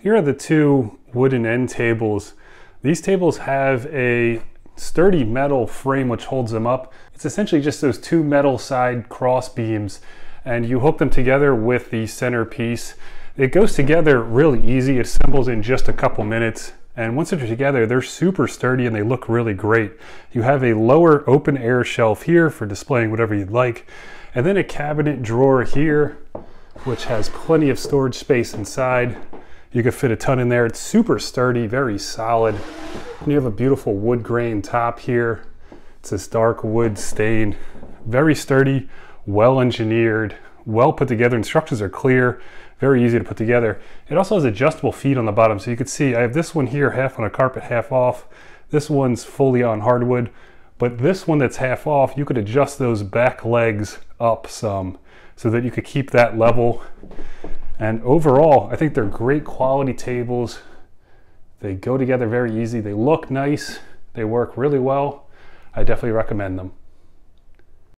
Here are the two wooden end tables. These tables have a sturdy metal frame which holds them up. It's essentially just those two metal side cross beams and you hook them together with the center piece. It goes together really easy. It assembles in just a couple minutes. And once they're together, they're super sturdy and they look really great. You have a lower open air shelf here for displaying whatever you'd like. And then a cabinet drawer here, which has plenty of storage space inside. You could fit a ton in there. It's super sturdy, very solid. And you have a beautiful wood grain top here. It's this dark wood stain. Very sturdy, well engineered, well put together. Instructions are clear, very easy to put together. It also has adjustable feet on the bottom. So you can see I have this one here half on a carpet, half off. This one's fully on hardwood. But this one that's half off, you could adjust those back legs up some so that you could keep that level and overall, I think they're great quality tables. They go together very easy. They look nice. They work really well. I definitely recommend them.